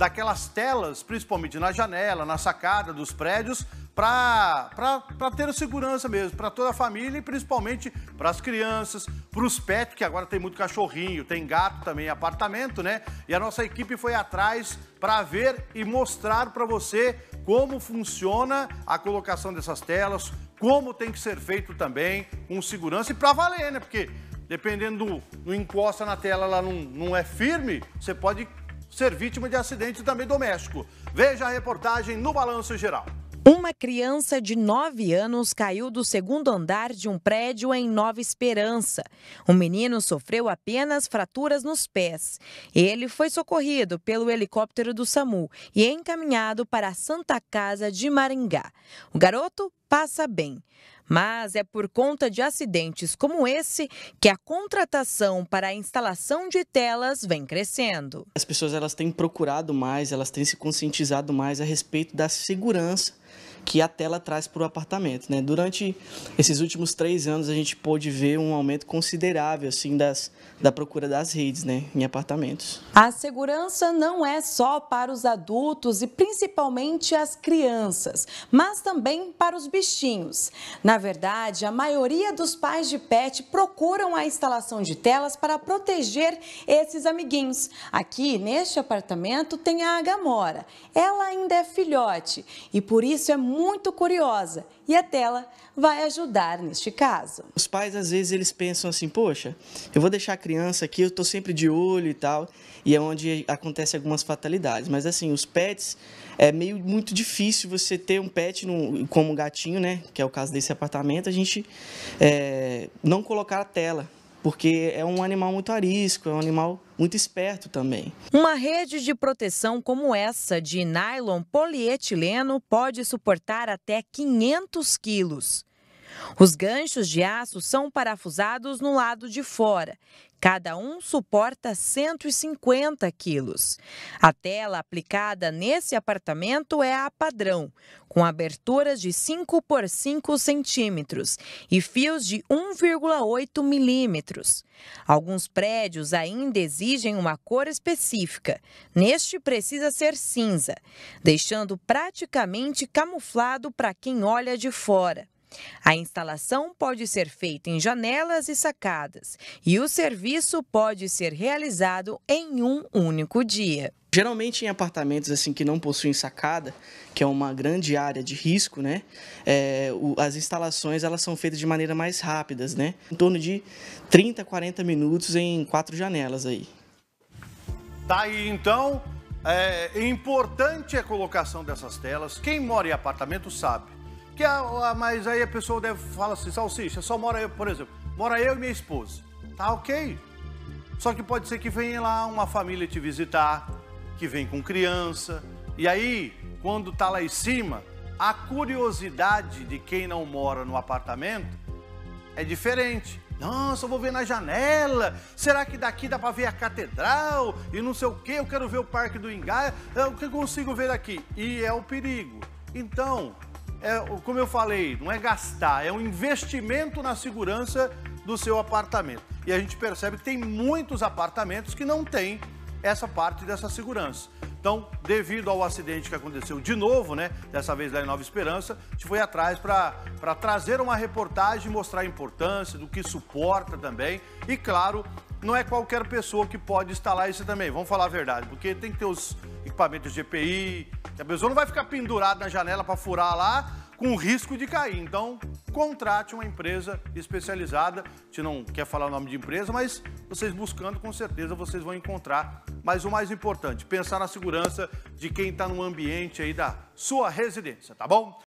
daquelas telas, principalmente na janela, na sacada dos prédios, para ter segurança mesmo, para toda a família e principalmente para as crianças, para os pets, que agora tem muito cachorrinho, tem gato também, apartamento, né? E a nossa equipe foi atrás para ver e mostrar para você como funciona a colocação dessas telas, como tem que ser feito também com segurança e para valer, né? Porque dependendo do, do encosta na tela, ela não, não é firme, você pode ser vítima de acidente também doméstico. Veja a reportagem no Balanço Geral. Uma criança de 9 anos caiu do segundo andar de um prédio em Nova Esperança. O menino sofreu apenas fraturas nos pés. Ele foi socorrido pelo helicóptero do SAMU e encaminhado para a Santa Casa de Maringá. O garoto passa bem. Mas é por conta de acidentes como esse que a contratação para a instalação de telas vem crescendo. As pessoas elas têm procurado mais, elas têm se conscientizado mais a respeito da segurança que a tela traz para o apartamento. Né? Durante esses últimos três anos, a gente pôde ver um aumento considerável assim, das, da procura das redes né, em apartamentos. A segurança não é só para os adultos e principalmente as crianças, mas também para os bichinhos. Na verdade, a maioria dos pais de pet procuram a instalação de telas para proteger esses amiguinhos. Aqui, neste apartamento, tem a Agamora. Ela ainda é filhote e por isso é muito curiosa e a tela vai ajudar neste caso. Os pais às vezes eles pensam assim, poxa, eu vou deixar a criança aqui, eu estou sempre de olho e tal, e é onde acontece algumas fatalidades. Mas assim, os pets é meio muito difícil você ter um pet no, como um gatinho, né? Que é o caso desse apartamento, a gente é, não colocar a tela porque é um animal muito arisco, é um animal muito esperto também. Uma rede de proteção como essa de nylon polietileno pode suportar até 500 quilos. Os ganchos de aço são parafusados no lado de fora. Cada um suporta 150 quilos. A tela aplicada nesse apartamento é a padrão, com aberturas de 5 por 5 centímetros e fios de 1,8 milímetros. Alguns prédios ainda exigem uma cor específica. Neste precisa ser cinza, deixando praticamente camuflado para quem olha de fora. A instalação pode ser feita em janelas e sacadas e o serviço pode ser realizado em um único dia. Geralmente em apartamentos assim que não possuem sacada, que é uma grande área de risco, né? É, o, as instalações elas são feitas de maneira mais rápidas, né? Em torno de 30, 40 minutos em quatro janelas aí. Tá aí então. É importante a colocação dessas telas. Quem mora em apartamento sabe que a, a, mas aí a pessoa deve falar assim, salsicha, só mora eu, por exemplo, mora eu e minha esposa. Tá ok. Só que pode ser que venha lá uma família te visitar, que vem com criança. E aí, quando tá lá em cima, a curiosidade de quem não mora no apartamento é diferente. Nossa, eu vou ver na janela. Será que daqui dá para ver a catedral? E não sei o que, eu quero ver o Parque do. É o que consigo ver daqui. E é o perigo. Então, é, como eu falei, não é gastar, é um investimento na segurança do seu apartamento. E a gente percebe que tem muitos apartamentos que não têm essa parte dessa segurança. Então, devido ao acidente que aconteceu de novo, né, dessa vez lá em Nova Esperança, a gente foi atrás para trazer uma reportagem, mostrar a importância, do que suporta também. E, claro, não é qualquer pessoa que pode instalar isso também, vamos falar a verdade, porque tem que ter os equipamentos de EPI, a pessoa não vai ficar pendurada na janela para furar lá com risco de cair. Então, contrate uma empresa especializada. A gente não quer falar o nome de empresa, mas vocês buscando, com certeza vocês vão encontrar. Mas o mais importante, pensar na segurança de quem está no ambiente aí da sua residência, tá bom?